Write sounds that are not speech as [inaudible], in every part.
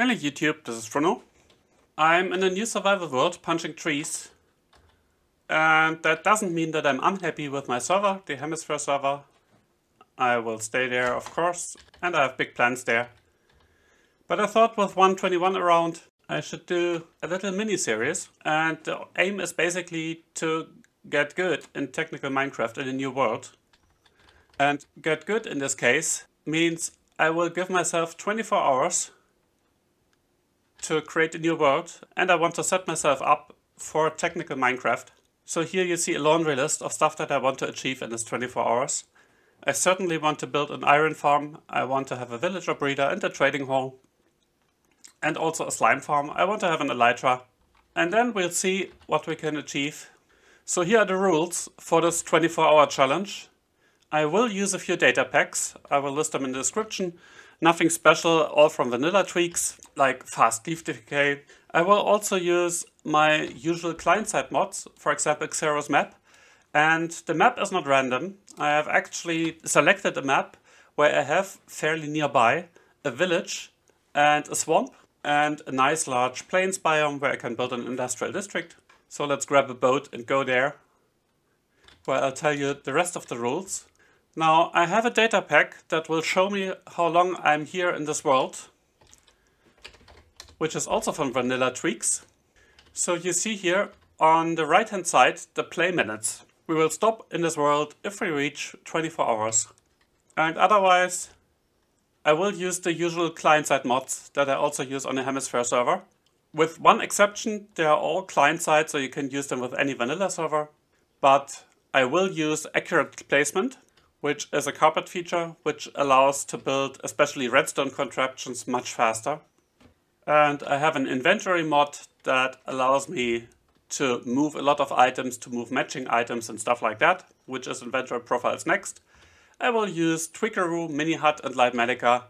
Hello YouTube, this is Fruno. I'm in a new survival world punching trees. And that doesn't mean that I'm unhappy with my server, the Hemisphere server. I will stay there of course, and I have big plans there. But I thought with 121 around, I should do a little mini-series. And the aim is basically to get good in technical Minecraft in a new world. And get good in this case means I will give myself 24 hours to create a new world and I want to set myself up for technical Minecraft. So here you see a laundry list of stuff that I want to achieve in this 24 hours. I certainly want to build an iron farm, I want to have a villager breeder and a trading hall. And also a slime farm, I want to have an elytra. And then we'll see what we can achieve. So here are the rules for this 24 hour challenge. I will use a few data packs, I will list them in the description. Nothing special, all from vanilla tweaks, like fast leaf decay. I will also use my usual client-side mods, for example Xaero's map. And the map is not random. I have actually selected a map where I have fairly nearby a village and a swamp and a nice large plains biome where I can build an industrial district. So let's grab a boat and go there where I'll tell you the rest of the rules. Now I have a data pack that will show me how long I'm here in this world, which is also from Vanilla Tweaks. So you see here on the right hand side the play minutes. We will stop in this world if we reach 24 hours. And otherwise I will use the usual client-side mods that I also use on the Hemisphere server. With one exception, they are all client-side so you can use them with any vanilla server. But I will use accurate placement which is a carpet feature which allows to build especially redstone contraptions much faster. And I have an inventory mod that allows me to move a lot of items, to move matching items and stuff like that, which is inventory profiles next. I will use Tweakeroo, MiniHUD and Litematica.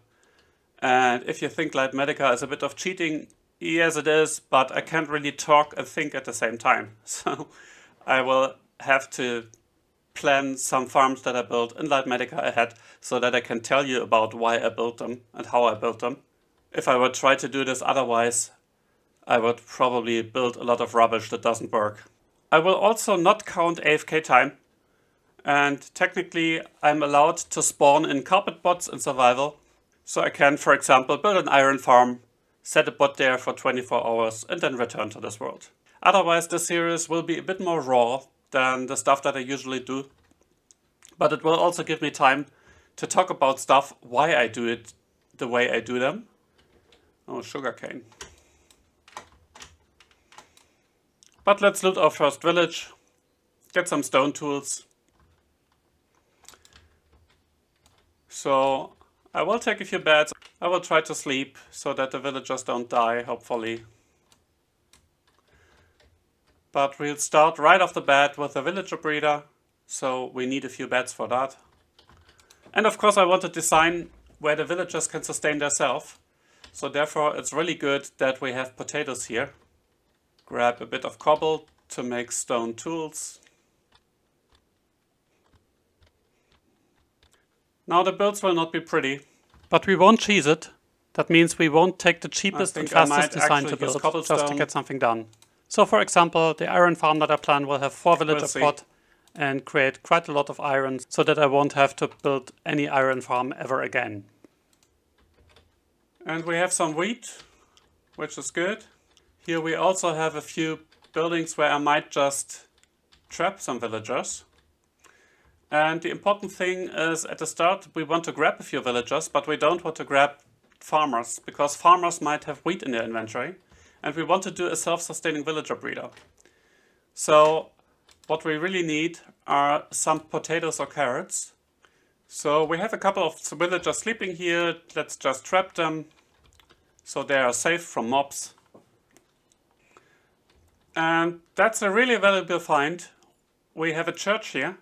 And if you think Litematica is a bit of cheating, yes it is, but I can't really talk and think at the same time. [laughs] So I will have to plan some farms that I built in Litematica ahead so that I can tell you about why I built them and how I built them. If I would try to do this otherwise, I would probably build a lot of rubbish that doesn't work. I will also not count AFK time. And technically, I'm allowed to spawn in carpet bots in survival. So I can, for example, build an iron farm, set a bot there for 24 hours, and then return to this world. Otherwise, the series will be a bit more raw than the stuff that I usually do. But it will also give me time to talk about stuff, why I do it the way I do them. Oh, sugarcane. But let's loot our first village, get some stone tools. So I will take a few beds. I will try to sleep so that the villagers don't die, hopefully. But we'll start right off the bat with a villager breeder. So we need a few beds for that. And of course I want to design where the villagers can sustain themselves. So therefore it's really good that we have potatoes here. Grab a bit of cobble to make stone tools. Now the builds will not be pretty, but we won't cheese it. That means we won't take the cheapest and fastest design to build just to get something done. So for example, the iron farm that I plan will have four villager we'll pod and create quite a lot of iron so that I won't have to build any iron farm ever again. And we have some wheat, which is good. Here we also have a few buildings where I might just trap some villagers. And the important thing is at the start we want to grab a few villagers, but we don't want to grab farmers, because farmers might have wheat in their inventory and we want to do a self-sustaining villager breeder. So what we really need are some potatoes or carrots. So we have a couple of villagers sleeping here. Let's just trap them so they are safe from mobs. And that's a really valuable find. We have a church here.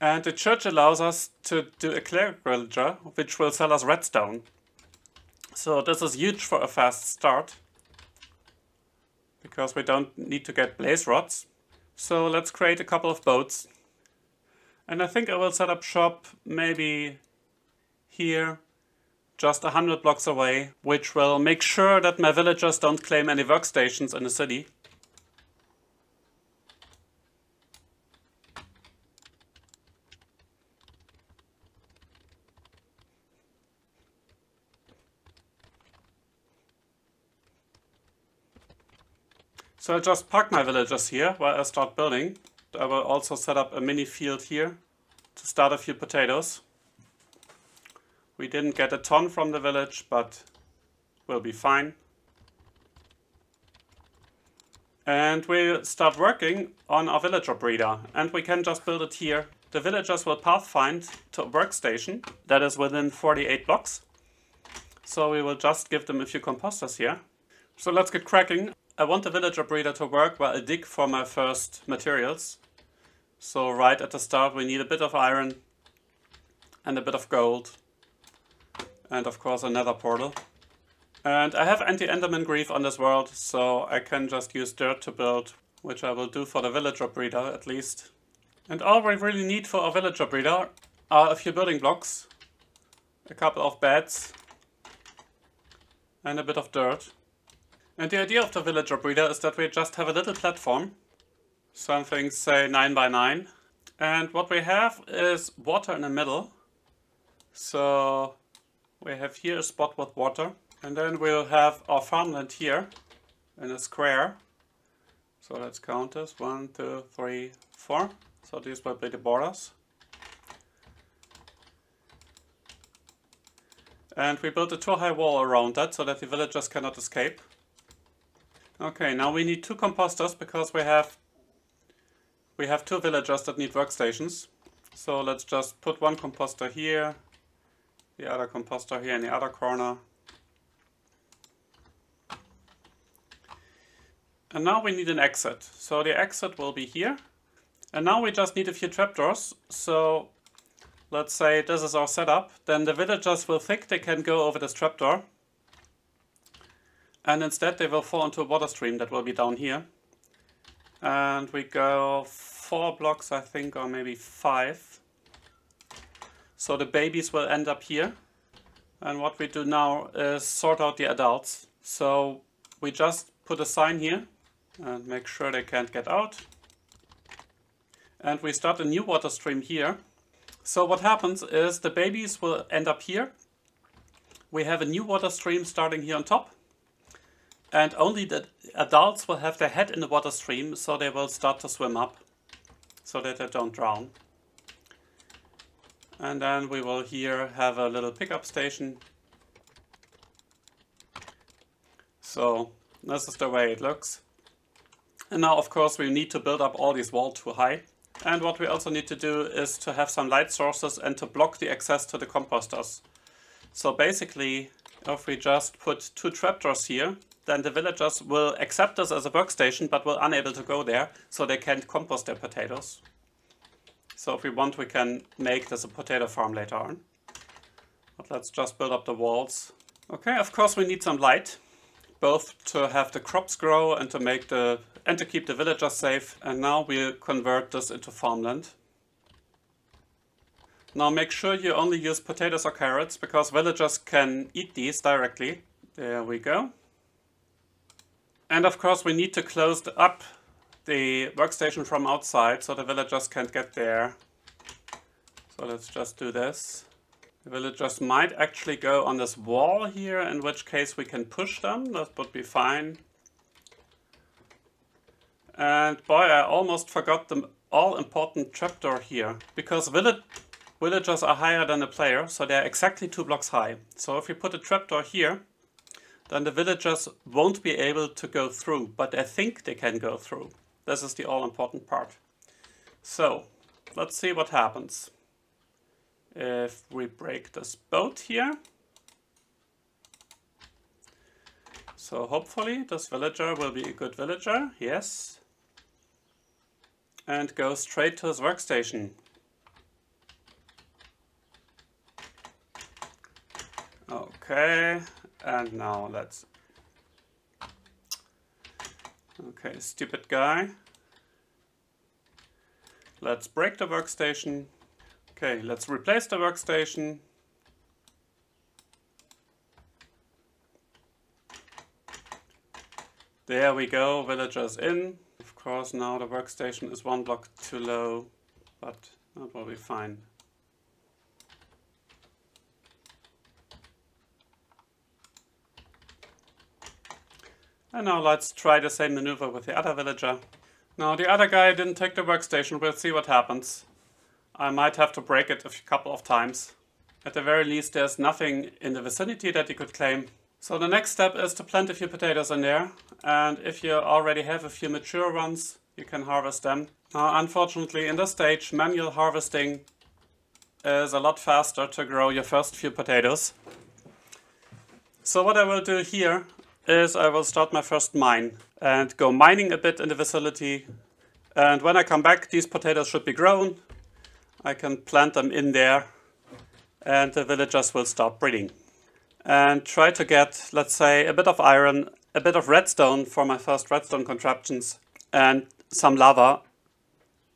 And the church allows us to do a cleric villager, which will sell us redstone. So this is huge for a fast start. Because we don't need to get blaze rods. So let's create a couple of boats. And I think I will set up shop maybe here just 100 blocks away, which will make sure that my villagers don't claim any workstations in the city. So I just park my villagers here while I start building. I will also set up a mini field here to start a few potatoes. We didn't get a ton from the village, but we'll be fine. And we'll start working on our villager breeder. And we can just build it here. The villagers will pathfind to a workstation that is within 48 blocks. So we will just give them a few composters here. So let's get cracking. I want the villager breeder to work while I dig for my first materials. So right at the start we need a bit of iron and a bit of gold and of course another portal. And I have anti-enderman grief on this world so I can just use dirt to build which I will do for the villager breeder at least. And all we really need for a villager breeder are a few building blocks, a couple of beds and a bit of dirt. And the idea of the villager breeder is that we just have a little platform, something say 9 by 9 and what we have is water in the middle. So we have here a spot with water and then we'll have our farmland here in a square. So let's count this, one, two, three, four. So these will be the borders. And we built a too high wall around that so that the villagers cannot escape. Okay, now we need two composters because we have we have two villagers that need workstations. So let's just put one composter here, the other composter here in the other corner. And now we need an exit. So the exit will be here. And now we just need a few trapdoors. So let's say this is our setup. Then the villagers will think they can go over this trapdoor and instead they will fall into a water stream that will be down here. And we go four blocks, I think, or maybe five. So the babies will end up here. And what we do now is sort out the adults. So we just put a sign here and make sure they can't get out. And we start a new water stream here. So what happens is the babies will end up here. We have a new water stream starting here on top and only the adults will have their head in the water stream so they will start to swim up so that they don't drown. And then we will here have a little pickup station. So this is the way it looks. And now of course we need to build up all these walls too high. And what we also need to do is to have some light sources and to block the access to the composters. So basically if we just put two trapdoors here then the villagers will accept this as a workstation but will unable to go there so they can't compost their potatoes. So if we want we can make this a potato farm later on. But let's just build up the walls. Okay, of course we need some light, both to have the crops grow and to make the and to keep the villagers safe. And now we'll convert this into farmland. Now make sure you only use potatoes or carrots because villagers can eat these directly. There we go. And of course we need to close up the workstation from outside so the villagers can't get there. So let's just do this. The villagers might actually go on this wall here, in which case we can push them. That would be fine. And boy, I almost forgot the all-important trapdoor here. Because vill villagers are higher than the player, so they're exactly two blocks high. So if we put a trapdoor here, then the villagers won't be able to go through, but they think they can go through. This is the all-important part. So, let's see what happens. If we break this boat here. So hopefully this villager will be a good villager, yes. And go straight to his workstation. Okay, and now let's... Okay, stupid guy. Let's break the workstation. Okay, let's replace the workstation. There we go, villagers in. Of course now the workstation is one block too low, but that will be fine. And now let's try the same maneuver with the other villager. Now the other guy didn't take the workstation, we'll see what happens. I might have to break it a couple of times. At the very least there's nothing in the vicinity that he could claim. So the next step is to plant a few potatoes in there. And if you already have a few mature ones, you can harvest them. Now unfortunately in this stage manual harvesting is a lot faster to grow your first few potatoes. So what I will do here is I will start my first mine and go mining a bit in the facility. And when I come back, these potatoes should be grown. I can plant them in there and the villagers will start breeding. And try to get, let's say, a bit of iron, a bit of redstone for my first redstone contraptions and some lava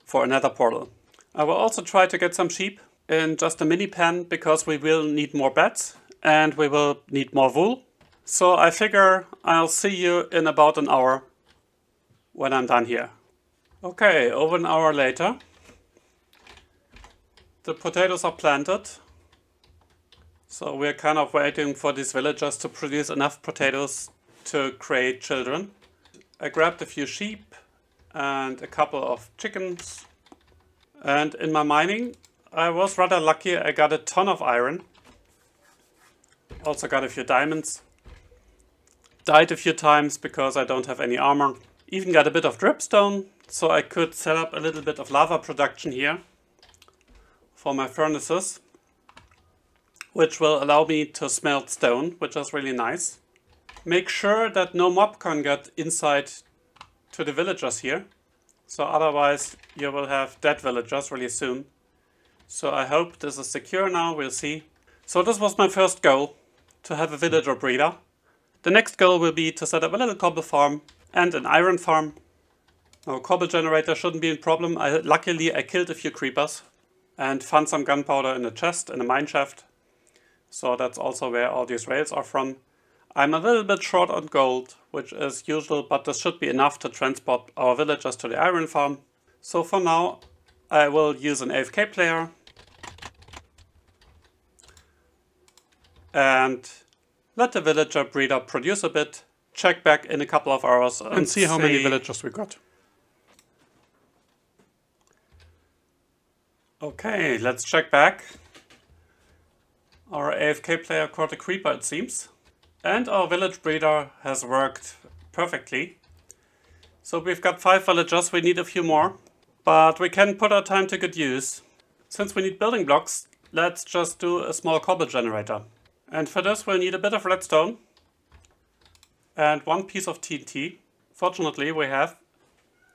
for another portal. I will also try to get some sheep in just a mini pen because we will need more beds and we will need more wool so I figure I'll see you in about an hour when I'm done here. Okay, over an hour later. The potatoes are planted. So we're kind of waiting for these villagers to produce enough potatoes to create children. I grabbed a few sheep and a couple of chickens. And in my mining, I was rather lucky. I got a ton of iron. Also got a few diamonds died a few times because I don't have any armor. Even got a bit of dripstone, so I could set up a little bit of lava production here for my furnaces, which will allow me to smelt stone, which is really nice. Make sure that no mob can get inside to the villagers here, so otherwise you will have dead villagers really soon. So I hope this is secure now, we'll see. So this was my first goal, to have a villager breeder. The next goal will be to set up a little cobble farm and an iron farm. Now cobble generator shouldn't be a problem. I, luckily I killed a few creepers and found some gunpowder in a chest in a mine shaft. So that's also where all these rails are from. I'm a little bit short on gold, which is usual, but this should be enough to transport our villagers to the iron farm. So for now, I will use an AFK player. And let the villager breeder produce a bit, check back in a couple of hours and, and see how many villagers we got. Okay, let's check back. Our AFK player caught a creeper it seems. And our village breeder has worked perfectly. So we've got five villagers, we need a few more. But we can put our time to good use. Since we need building blocks, let's just do a small cobble generator. And for this we'll need a bit of redstone and one piece of TNT. Fortunately we have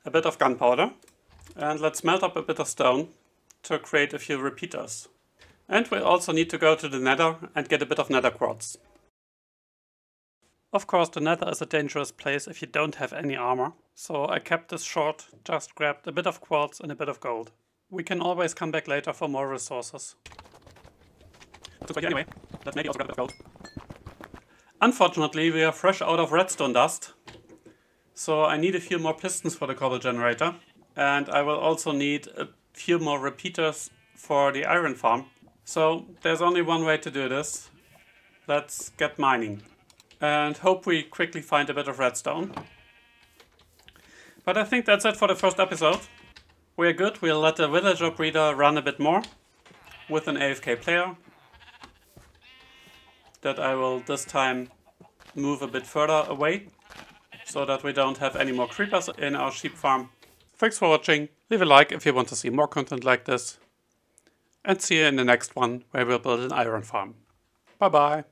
a bit of gunpowder. And let's melt up a bit of stone to create a few repeaters. And we also need to go to the nether and get a bit of nether quartz. Of course the nether is a dangerous place if you don't have any armor, so I kept this short, just grabbed a bit of quartz and a bit of gold. We can always come back later for more resources. So anyway, let's maybe also grab a bit of gold. Unfortunately, we are fresh out of redstone dust. So I need a few more pistons for the cobble generator. And I will also need a few more repeaters for the iron farm. So there's only one way to do this. Let's get mining. And hope we quickly find a bit of redstone. But I think that's it for the first episode. We're good, we'll let the villager breeder run a bit more with an AFK player that I will this time move a bit further away so that we don't have any more creepers in our sheep farm. Thanks for watching, leave a like if you want to see more content like this and see you in the next one where we'll build an iron farm. Bye bye!